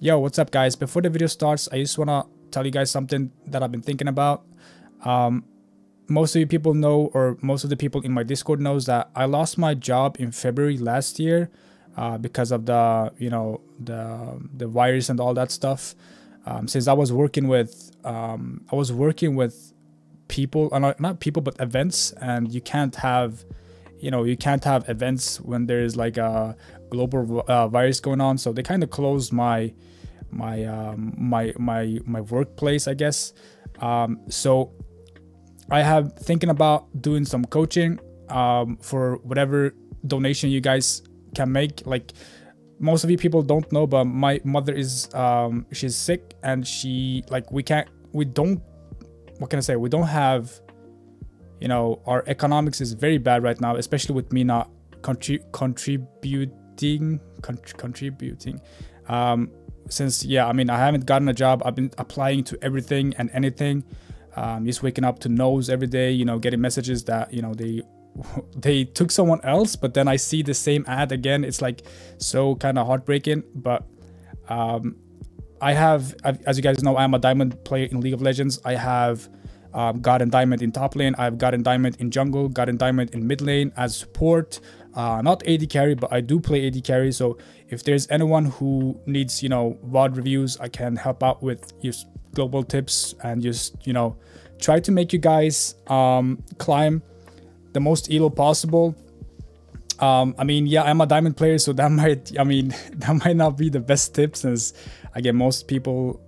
Yo, what's up guys? Before the video starts, I just want to tell you guys something that I've been thinking about. Um, most of you people know, or most of the people in my Discord knows that I lost my job in February last year uh, because of the, you know, the the virus and all that stuff. Um, since I was working with, um, I was working with people, uh, not, people, but events, and you can't have, you know, you can't have events when there's like a global uh, virus going on. So they kind of closed my my um, my my my workplace, I guess. Um, so I have thinking about doing some coaching um, for whatever donation you guys can make. Like most of you people don't know, but my mother is um, she's sick and she like we can't we don't what can I say we don't have you know our economics is very bad right now, especially with me not contrib- contributing contributing. Um, since yeah i mean i haven't gotten a job. I've been applying to everything and anything. Um, just waking up to no's every day you know getting messages that you know they they took someone else but then i see the same ad again. It's like so kind of heartbreaking but um, i have as you guys know i'm a diamond player in league of legends. I have um, gotten diamond in top lane. I've gotten diamond in jungle gotten diamond in mid lane as support uh, not AD carry, but I do play AD carry. So if there's anyone who needs, you know, VOD reviews, I can help out with just global tips and just, you know, try to make you guys um, climb the most elo possible. Um, I mean, yeah, I'm a diamond player, so that might, I mean, that might not be the best tips, since again, most people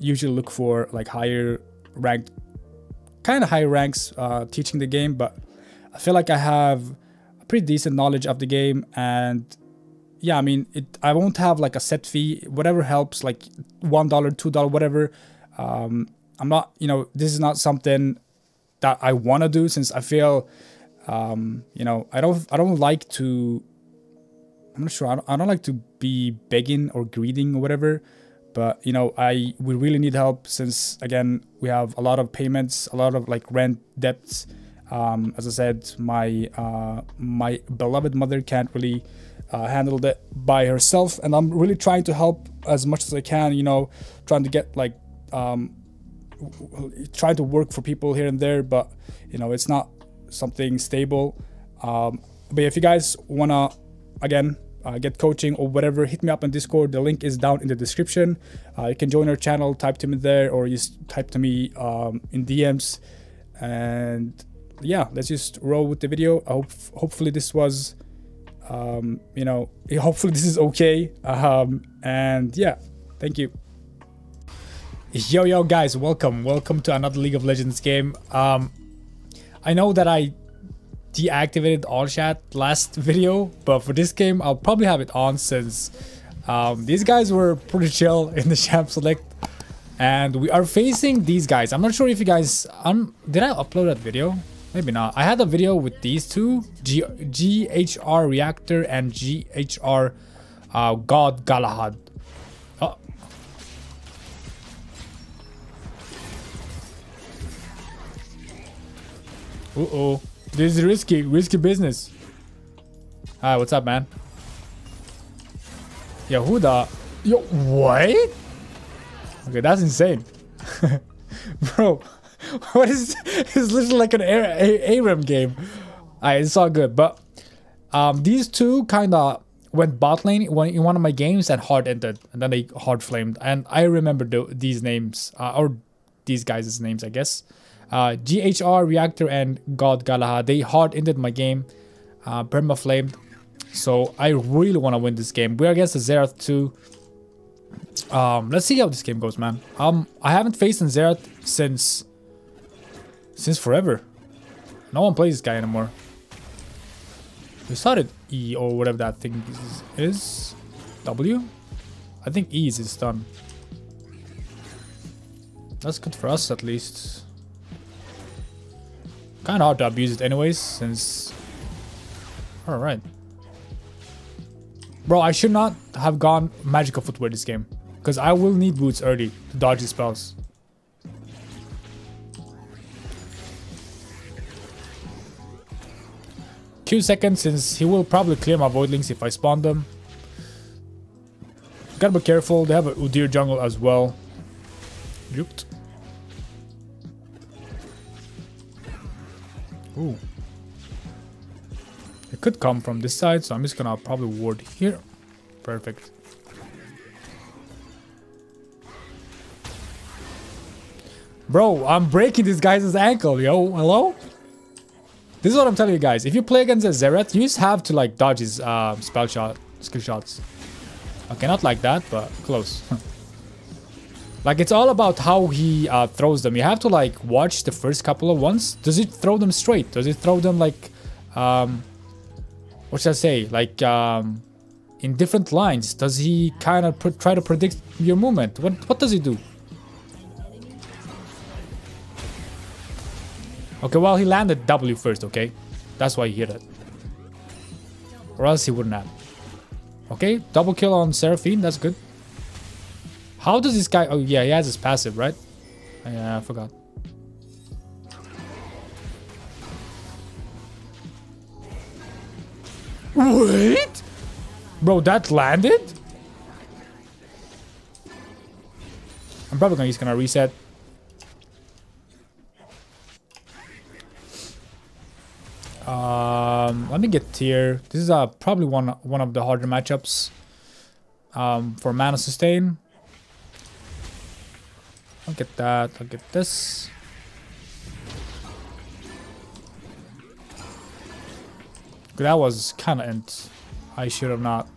usually look for like higher ranked, kind of high ranks uh, teaching the game, but I feel like I have pretty decent knowledge of the game and yeah i mean it i won't have like a set fee. Whatever helps like one dollar two dollar whatever um i'm not you know this is not something that i want to do since i feel um you know i don't i don't like to i'm not sure I don't, I don't like to be begging or greeting or whatever but you know i we really need help since again we have a lot of payments a lot of like rent debts um, as I said, my uh, my beloved mother can't really uh, handle that by herself, and I'm really trying to help as much as I can. You know, trying to get like um, trying to work for people here and there, but you know, it's not something stable. Um, but if you guys wanna, again, uh, get coaching or whatever, hit me up on Discord. The link is down in the description. Uh, you can join our channel, type to me there, or just type to me um, in DMs. And yeah, let's just roll with the video. I hope hopefully this was, um, you know, hopefully this is okay. Um, and yeah, thank you. Yo, yo, guys, welcome. Welcome to another League of Legends game. Um, I know that I deactivated all chat last video, but for this game, I'll probably have it on since um, these guys were pretty chill in the champ select. And we are facing these guys. I'm not sure if you guys... Um, did I upload that video? Maybe not. I had a video with these two, G GHR Reactor and GHR uh, God Galahad. Oh. Uh-oh. This is risky, risky business. Hi, what's up, man? Yo, who the... Yo, what? Okay, that's insane. Bro, what is it's literally like an ARAM game. Alright, it's all good. But um, these two kind of went bot lane in one of my games and hard ended, and then they hard flamed. And I remember the, these names uh, or these guys' names, I guess. Uh, GHR Reactor and God Galahad. They hard ended my game, uh, perma flamed. So I really want to win this game. We're against the Xerath too. Um, let's see how this game goes, man. Um, I haven't faced in Xerath since since forever. No one plays this guy anymore. We started E or whatever that thing is. is. W? I think E is stun. That's good for us at least. Kinda hard to abuse it anyways, since... Alright. Bro, I should not have gone magical footwear this game. Because I will need boots early to dodge the spells. Q seconds since he will probably clear my voidlings if I spawn them. Gotta be careful. They have a Udyr jungle as well. Yooped. Ooh. It could come from this side, so I'm just gonna probably ward here. Perfect. Bro, I'm breaking this guy's ankle, yo. Hello? This is what I'm telling you guys. If you play against a you just have to like dodge his uh, spell shot, skill shots. Okay, not like that, but close. like it's all about how he uh, throws them. You have to like watch the first couple of ones. Does it throw them straight? Does it throw them like, um, what should I say? Like um, in different lines. Does he kind of try to predict your movement? What what does he do? Okay, well, he landed W first, okay? That's why he hit it. Or else he wouldn't have. Okay, double kill on Seraphine, that's good. How does this guy... Oh, yeah, he has his passive, right? Yeah, I forgot. Wait? Bro, that landed? I'm probably gonna, he's gonna reset. Um, let me get Tear. This is uh, probably one one of the harder matchups um, for mana sustain. I'll get that. I'll get this. That was kind of int. I should have not.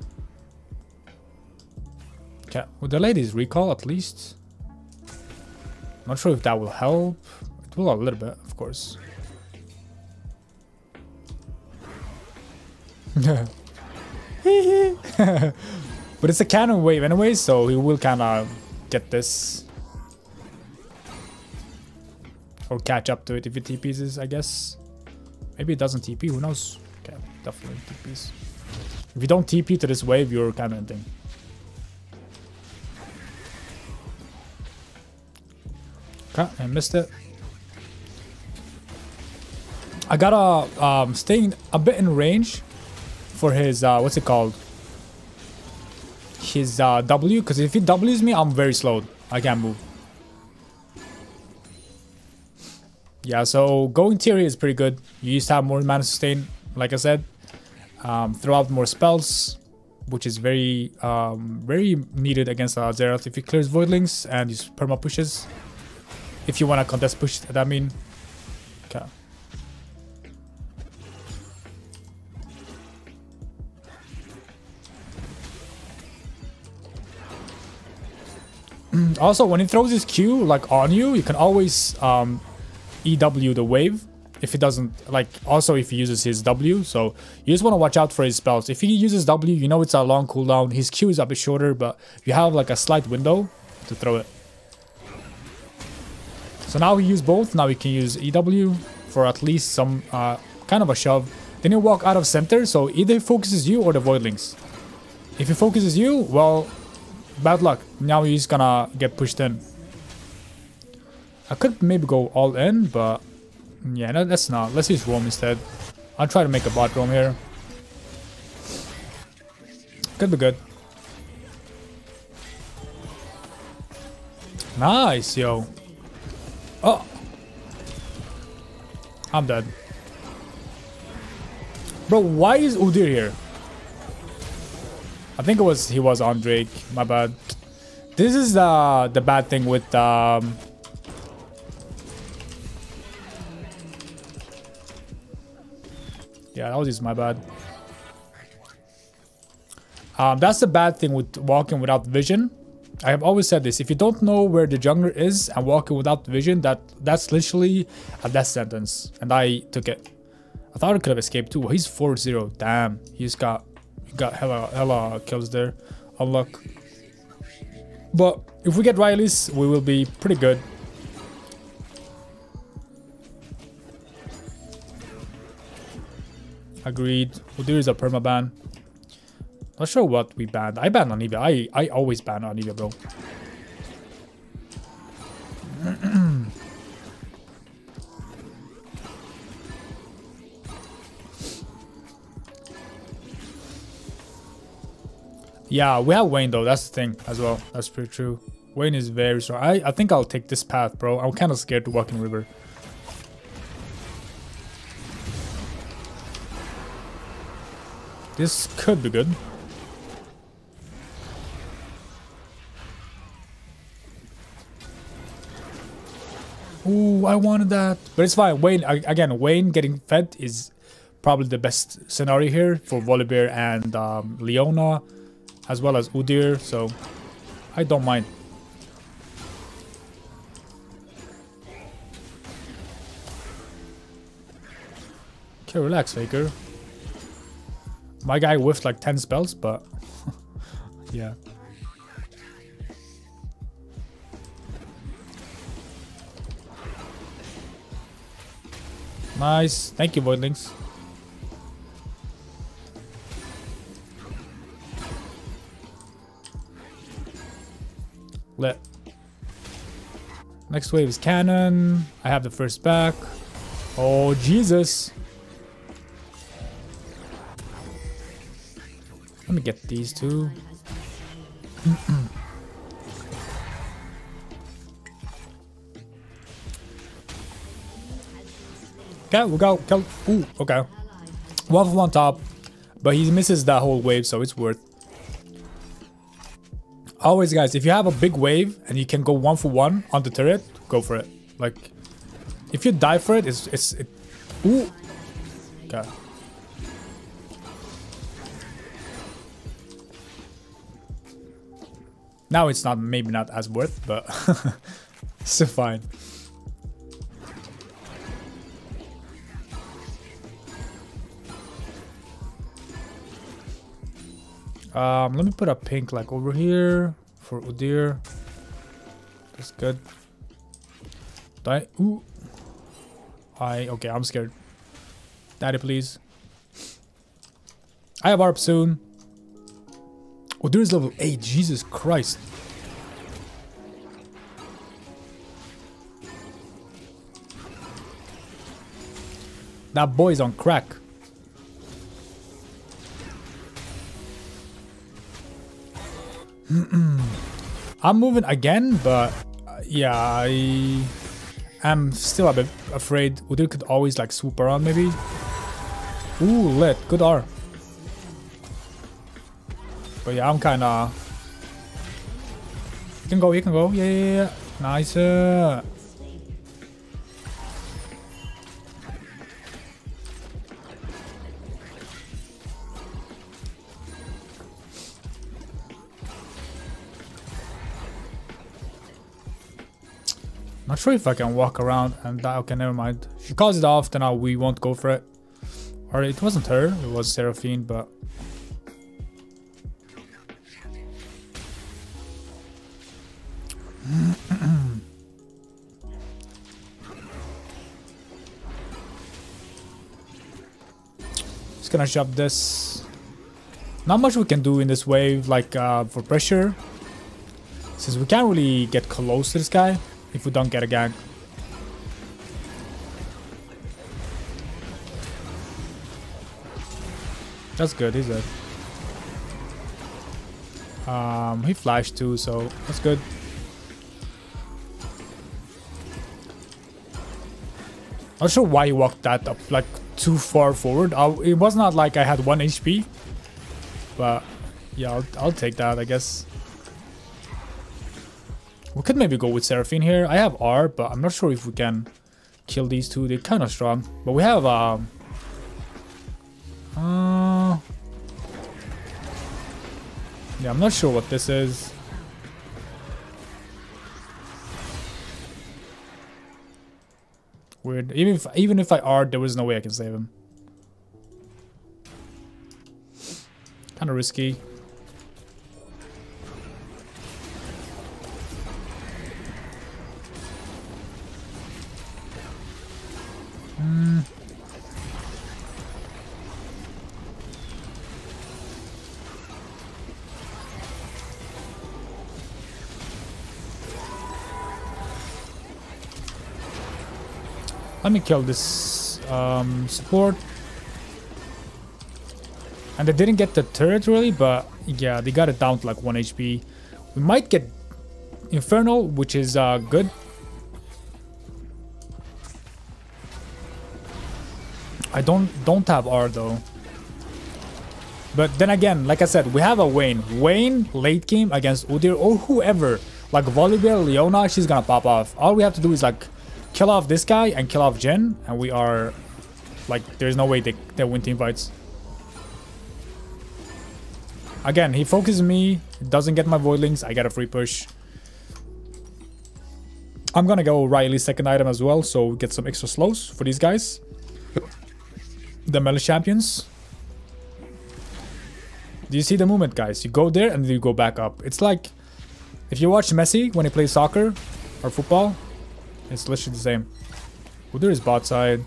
Okay, with the ladies recall at least. Not sure if that will help. It will a little bit, of course. But it's a cannon wave anyway, so he will kind of get this. Or catch up to it if it TPs, I guess. Maybe it doesn't TP, who knows? Okay, definitely TPs. If you don't TP to this wave, you're kind of ending. Okay, I missed it. I gotta um, staying a bit in range for his, uh, what's it called? His uh, W, because if he Ws me, I'm very slowed. I can't move. Yeah, so going Tiri is pretty good. You used to have more mana sustain, like I said. Um, throw out more spells, which is very, um, very needed against uh, Xerath if he clears Voidlings and his perma pushes. If you want to contest push, that I mean. Also, when he throws his Q like on you, you can always um, EW the wave if he doesn't like also if he uses his W. So you just want to watch out for his spells. If he uses W you know it's a long cooldown. His Q is a bit shorter but you have like a slight window to throw it. So now we use both. Now we can use EW for at least some uh, kind of a shove. Then you walk out of center. So either he focuses you or the voidlings. If he focuses you well bad luck. Now he's gonna get pushed in. I could maybe go all in, but yeah, no, let's not. Let's use roam instead. I'll try to make a bot roam here. Could be good. Nice, yo. Oh. I'm dead. Bro, why is Udyr here? I think it was he was on Drake. My bad. This is uh, the bad thing with um, Yeah, that was just my bad. Um, that's the bad thing with walking without vision. I have always said this. If you don't know where the jungler is and walking without vision, that that's literally a death sentence. And I took it. I thought I could have escaped too. He's 4-0. Damn. He's got got hella hella kills there. Unlock. But if we get Rylai's, we will be pretty good. Agreed. Well, there is a perma ban. Not sure what we banned. I banned Anivia. I I always ban Anivia, bro. Yeah, we have Vayne though. That's the thing as well. That's pretty true. Vayne is very strong. I, I think I'll take this path, bro. I'm kind of scared to walk in river. This could be good. Ooh, I wanted that. But it's fine. Vayne, again, Vayne getting fed is probably the best scenario here for Volibear and um, Leona, as well as Udyr, so I don't mind. Okay, relax, Faker. My guy whiffed like 10 spells, but yeah. Nice. Thank you, Voidlings. Lit. Next wave is cannon. I have the first back. Oh, Jesus. Let me get these two. okay, we go. Kill. Ooh, okay. For one top. But he misses that whole wave, so it's worth always guys if you have a big wave and you can go one for one on the turret go for it. Like if you die for it it's it's it, ooh. Okay. Now it's not maybe not as worth but still fine Um, let me put a pink like over here for Udyr. That's good. Die. Ooh. I okay. I'm scared. Daddy, please. I have ARP soon. Udyr is level 8. Jesus Christ. That boy's on crack. I'm moving again, but uh, yeah, I am still a bit afraid. Udyr could always like swoop around maybe. Ooh, lit. Good R. But yeah, I'm kind of... You can go, you can go. Yeah, yeah, yeah. Nice. Not sure if I can walk around and that, okay, never mind. She calls it off, then we won't go for it. Or it wasn't her, it was Seraphine, but... Just gonna shove this. Not much we can do in this wave, like uh, for pressure. Since we can't really get close to this guy if we don't get a gag. That's good, he's dead. Um, he flashed too, so that's good. I'm not sure why he walked that up, like too far forward. I, it was not like I had one HP, but yeah, I'll, I'll take that, I guess. We could maybe go with Seraphine here. I have R, but I'm not sure if we can kill these two. They're kind of strong. But we have... Um, uh, yeah, I'm not sure what this is. Weird. Even if even if I R, there was no way I can save him. Kind of risky. Let me kill this um, support. And they didn't get the turret really, but yeah, they got it down to like 1 HP. We might get Infernal, which is uh, good. I don't don't have R though. But then again, like I said, we have a Vayne. Vayne late game against Udyr or whoever. Like Volibear, Leona, she's gonna pop off. All we have to do is like kill off this guy and kill off Jhin, and we are like there's no way they, they win team fights. Again, he focuses me, doesn't get my Voidlings, I get a free push. I'm gonna go Rylai's second item as well, so get some extra slows for these guys. the melee champions. Do you see the movement, guys? You go there and then you go back up. It's like if you watch Messi when he plays soccer or football, it's literally the same. Udyr is bot side.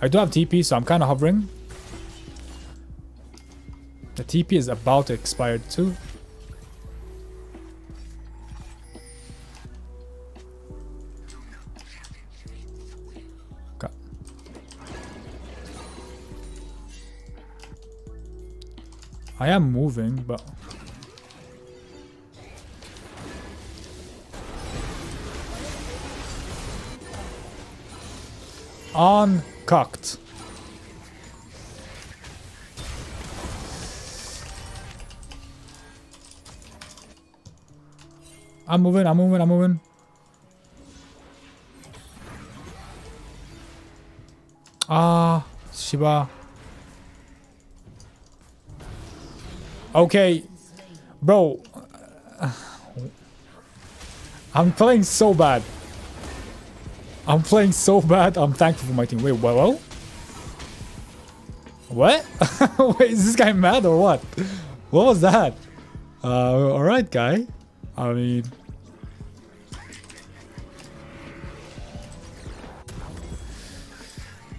I do have TP, so I'm kind of hovering. The TP is about to expire too. I am moving, but... Uncocked. I'm moving, I'm moving, I'm moving. Ah, Shiba. Okay, bro. I'm playing so bad. I'm playing so bad. I'm thankful for my team. Wait, well? What? Wait, is this guy mad or what? What was that? Uh, alright, guy. I mean...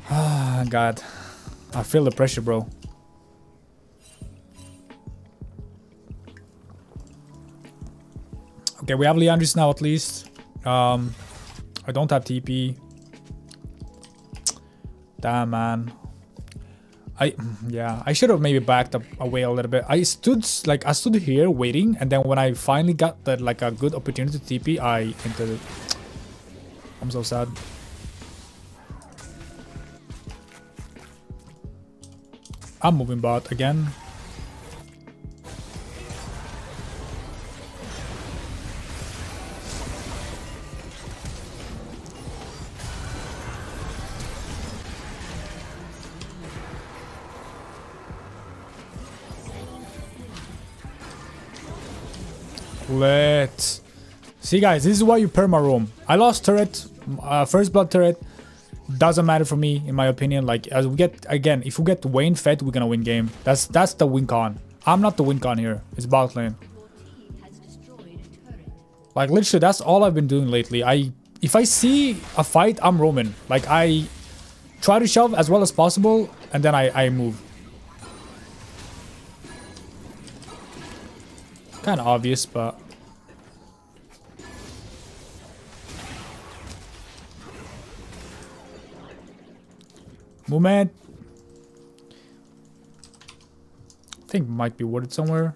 Ah, God. I feel the pressure, bro. Okay, we have Liandry's now at least. Um, I don't have TP. Damn, man. I mm, yeah, I should have maybe backed up away a little bit. I stood like I stood here waiting, and then when I finally got that like a good opportunity to TP, I entered it. I'm so sad. I'm moving bot again. Let's see, guys. This is why you perma roam. I lost turret, uh, first blood turret. Doesn't matter for me, in my opinion. Like as we get again, if we get Vayne fed, we're gonna win game. That's that's the win con. I'm not the win con here. It's bot lane. Like literally, that's all I've been doing lately. I if I see a fight, I'm roaming. Like I try to shove as well as possible, and then I I move. Kind of obvious, but... Movement! I think might be wooded somewhere.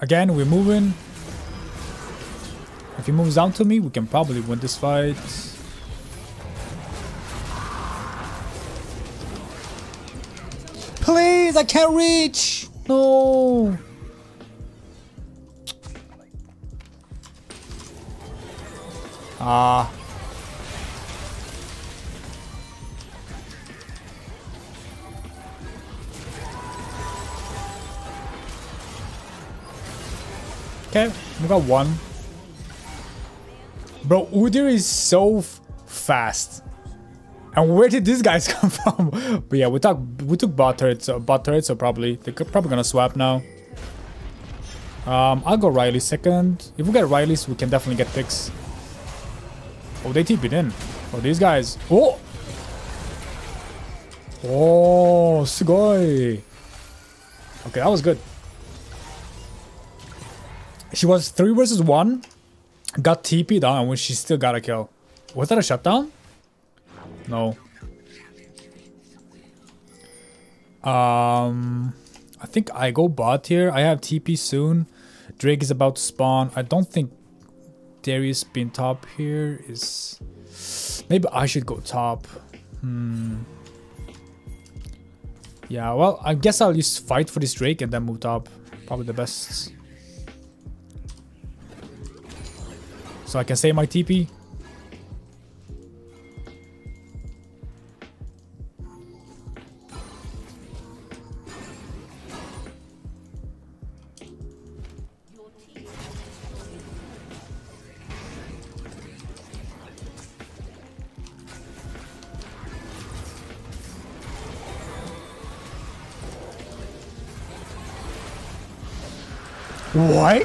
Again, we're moving. If he moves down to me, we can probably win this fight. Please, I can't reach! No! Ah. Okay, we got one. Bro, Udyr is so fast. And where did these guys come from? but yeah, we took we took bot turrets, so bot turrets, so probably they're probably gonna swap now. Um, I'll go Rylai second. If we get Rylai's, we can definitely get picks. Oh, they TP'd in. Oh, these guys. Oh! Oh, sugoi. Okay, that was good. She was three versus one, got TP'd on, when she still got a kill. Was that a shutdown? No. Um, I think I go bot here. I have TP soon. Drake is about to spawn. I don't think Darius being top here is... Maybe I should go top. Hmm. Yeah, well, I guess I'll just fight for this Drake and then move top. Probably the best. So I can save my TP.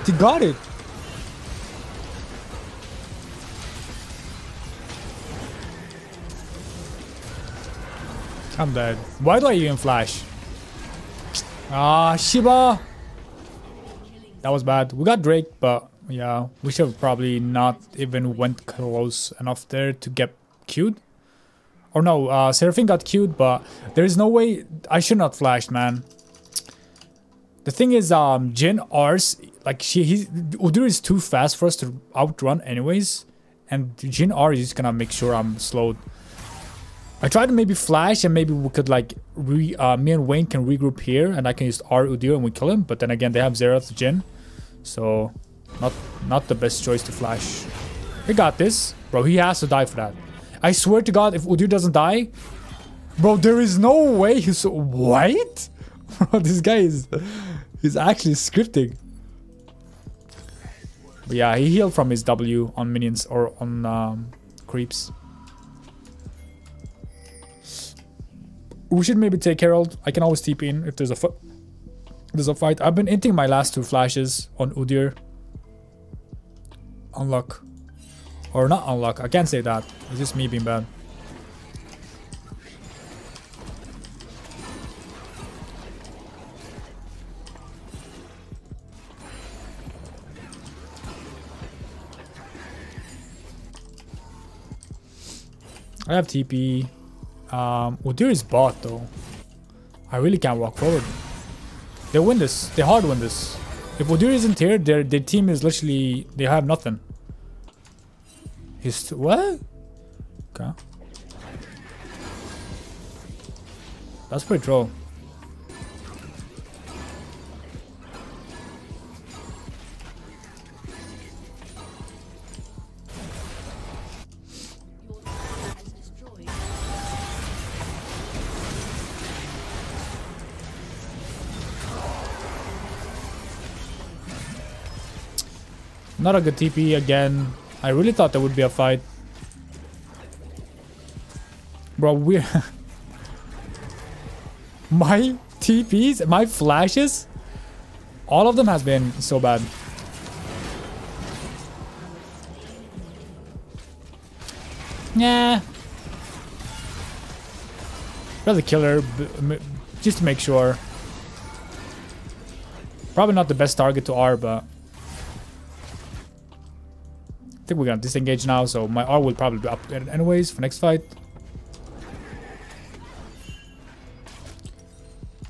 He got it. I'm dead. Why do I even flash? Ah, Shiba! That was bad. We got Drake, but yeah, we should have probably not even went close enough there to get queued. Or no, uh, Seraphine got queued, but there is no way... I should not flash, man. The thing is, um, Jhin R's like she he Udyr is too fast for us to outrun anyways, and Jhin R is just gonna make sure I'm slowed. I tried to maybe flash and maybe we could like re uh, me and Vayne can regroup here and I can use R Udyr and we kill him. But then again, they have Xerath Jhin. so not not the best choice to flash. We got this, bro. He has to die for that. I swear to God, if Udyr doesn't die, bro, there is no way he's what? Bro, this guy is he's actually scripting. But yeah, he healed from his W on minions or on um, creeps. We should maybe take Herald. I can always TP in if there's a there's a fight. I've been inting my last two flashes on Udyr. Unlock. Or not unlock. I can't say that. It's just me being bad. Have TP. Um, Udyr is bot though. I really can't walk forward. They win this. They hard win this. If Udyr isn't here, their their team is literally they have nothing. He's what? Okay. That's pretty troll. Not a good TP again. I really thought there would be a fight. Bro, we're... my TPs, my flashes, all of them has been so bad. Yeah. Rather kill her, just to make sure. Probably not the best target to R, but... I think we're gonna disengage now, so my R will probably be up anyways for next fight.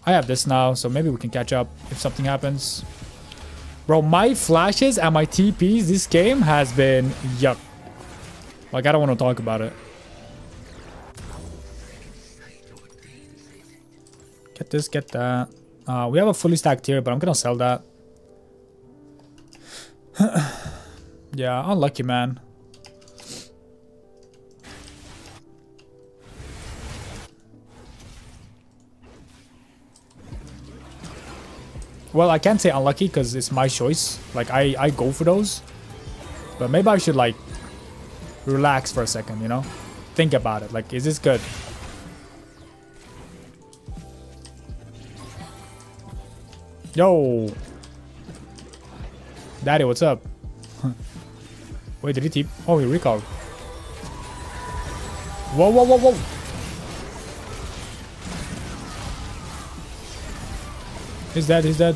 I have this now, so maybe we can catch up if something happens. Bro, my flashes and my TPs this game has been yuck. Like, I don't want to talk about it. Get this, get that. Uh, we have a fully stacked here, but I'm gonna sell that. Yeah, unlucky, man. Well, I can't say unlucky because it's my choice. Like, I, I go for those. But maybe I should, like, relax for a second, you know? Think about it. Like, is this good? Yo! Daddy, what's up? Wait, did he tip? Oh, he recalled. Whoa, whoa, whoa, whoa! He's dead, he's dead.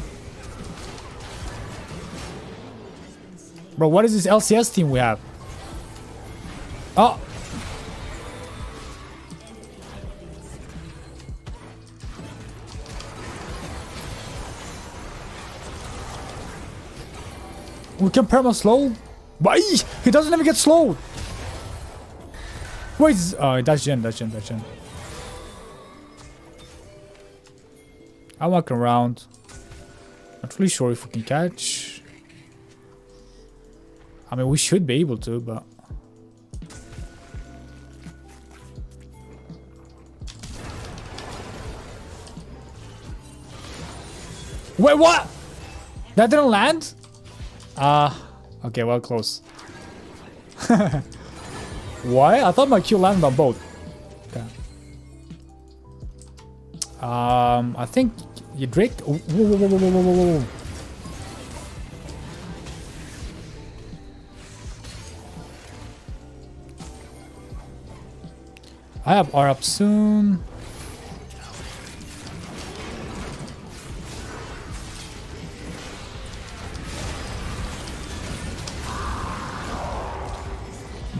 Bro, what is this LCS team we have? Oh! We can perma slow? Why? He doesn't even get slowed! Wait, oh, that's Jhin, that's Jhin, that's Jhin. I'm walking around. Not really sure if we can catch. I mean, we should be able to, but... Wait, what? That didn't land? Uh, okay, well, close. Why? I thought my Q landed on both. Okay. Um, I think you Drake. I have R up soon.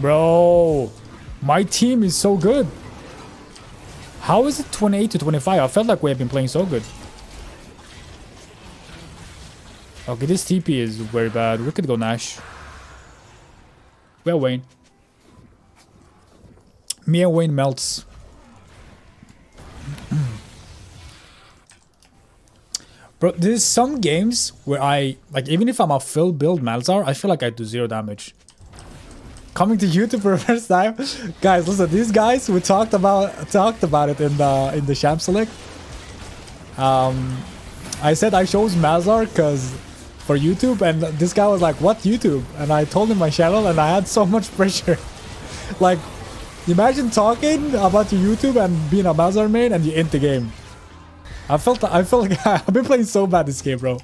Bro, my team is so good. How is it 28 to 25? I felt like we have been playing so good. Okay, this TP is very bad. We could go Nash. Well, Vayne. Me and Vayne melts. Bro, there's some games where I, like, even if I'm a full build Malzahar, I feel like I do zero damage coming to YouTube for the first time. guys, listen, these guys we talked about talked about it in the in the Champ Select. Um I said I chose Mazar because for YouTube and this guy was like, what YouTube? And I told him my channel and I had so much pressure. like imagine talking about your YouTube and being a Mazar main and you end the game. I felt I felt like I've been playing so bad this game, bro.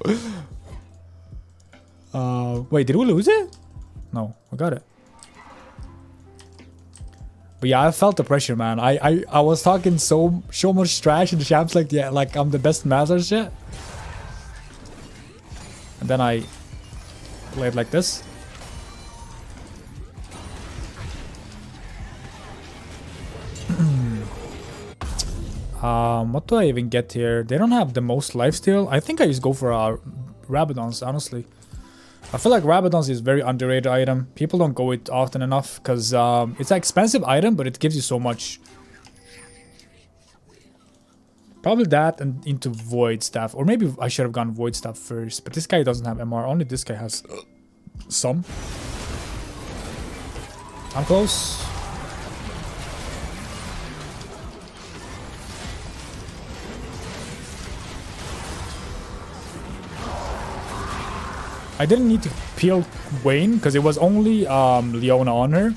Uh wait, did we lose it? No, I got it. But yeah, I felt the pressure, man. I I, I was talking so so much trash in the champs like yeah, like I'm the best master shit. And then I played like this. um, what do I even get here? They don't have the most lifesteal. I think I just go for a Rabadon's, honestly. I feel like Rabadon's is very underrated item. People don't go it often enough because um, it's an expensive item, but it gives you so much. Probably that and into Void Staff. Or maybe I should have gone Void Staff first. But this guy doesn't have MR. Only this guy has some. I'm close. I didn't need to peel Vayne because it was only um, Leona on her.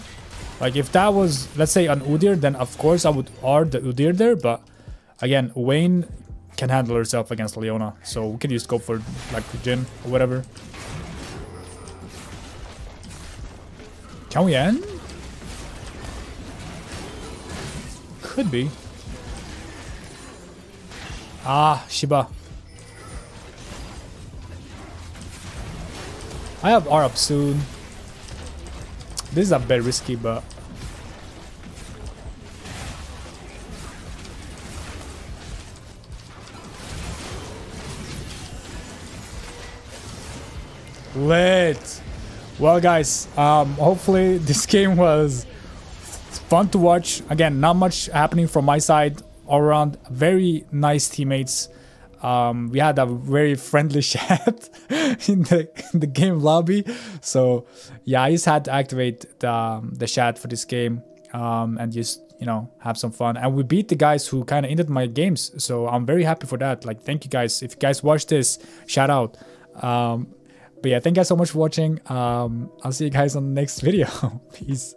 Like if that was, let's say an Udyr, then of course I would R the Udyr there. But again, Vayne can handle herself against Leona. So we could just go for like Jhin or whatever. Can we end? Could be. Ah, Shiba. I have R up soon. This is a bit risky, but... Lit! Well guys, um, hopefully this game was fun to watch. Again, not much happening from my side all around. Very nice teammates um, we had a very friendly chat in the in the game lobby. So yeah, I just had to activate the um, the chat for this game um, and just you know have some fun. And we beat the guys who kind of ended my games. So I'm very happy for that. Like thank you guys. If you guys watch this, shout out. Um, but yeah, thank you guys so much for watching. Um, I'll see you guys on the next video. Peace.